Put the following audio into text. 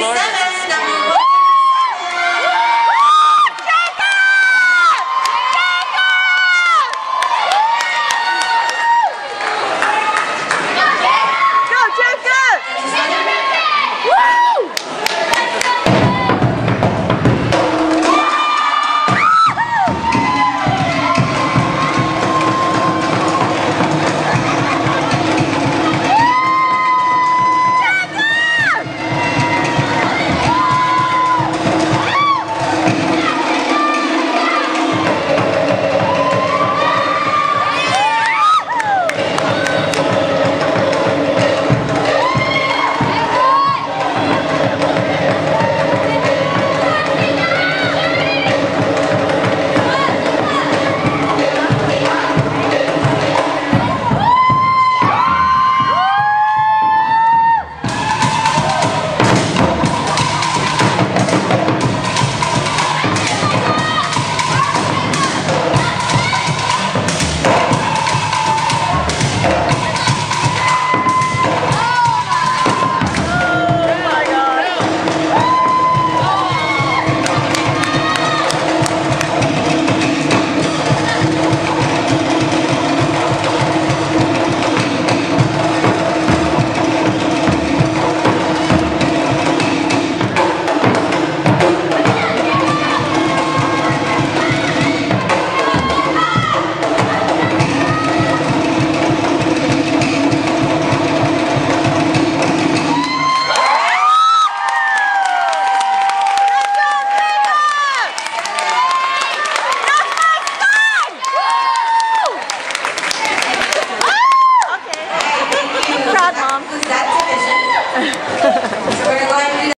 Lord. Yeah.